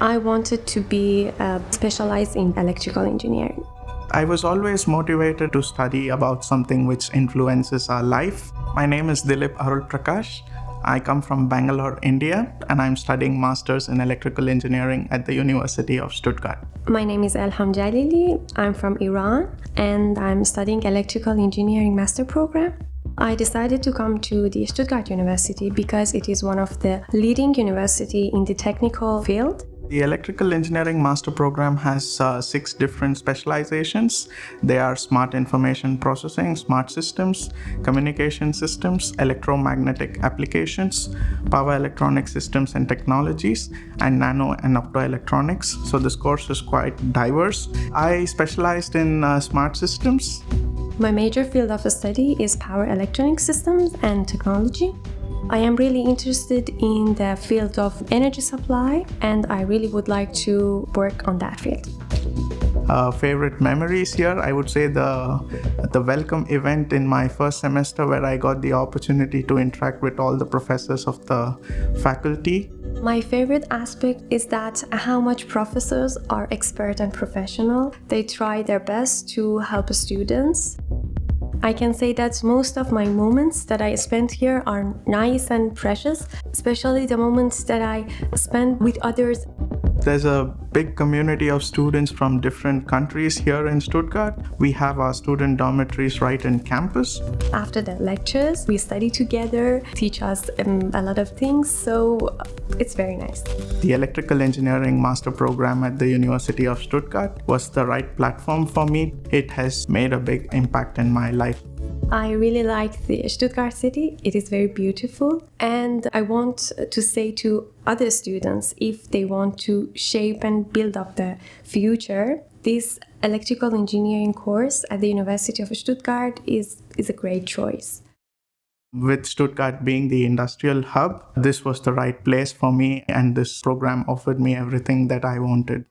I wanted to be uh, specialized in electrical engineering. I was always motivated to study about something which influences our life. My name is Dilip Arul Prakash. I come from Bangalore, India, and I'm studying Masters in Electrical Engineering at the University of Stuttgart. My name is Elham Jalili. I'm from Iran, and I'm studying Electrical Engineering Master Program. I decided to come to the Stuttgart University because it is one of the leading university in the technical field the Electrical Engineering Master Program has uh, six different specializations. They are Smart Information Processing, Smart Systems, Communication Systems, Electromagnetic Applications, Power Electronic Systems and Technologies, and Nano and Optoelectronics. So this course is quite diverse. I specialized in uh, Smart Systems. My major field of study is Power Electronic Systems and Technology. I am really interested in the field of energy supply and I really would like to work on that field. Uh, favorite memories here? I would say the the welcome event in my first semester where i got the opportunity to interact with all the professors of the faculty. My favorite aspect is that how much professors are expert and professional. They try their best to help students I can say that most of my moments that I spent here are nice and precious, especially the moments that I spend with others. There's a big community of students from different countries here in Stuttgart. We have our student dormitories right in campus. After the lectures, we study together, teach us um, a lot of things, so it's very nice. The Electrical Engineering Master Program at the University of Stuttgart was the right platform for me. It has made a big impact in my life. I really like the Stuttgart city. It is very beautiful. And I want to say to other students if they want to shape and build up the future, this electrical engineering course at the University of Stuttgart is, is a great choice. With Stuttgart being the industrial hub, this was the right place for me, and this program offered me everything that I wanted.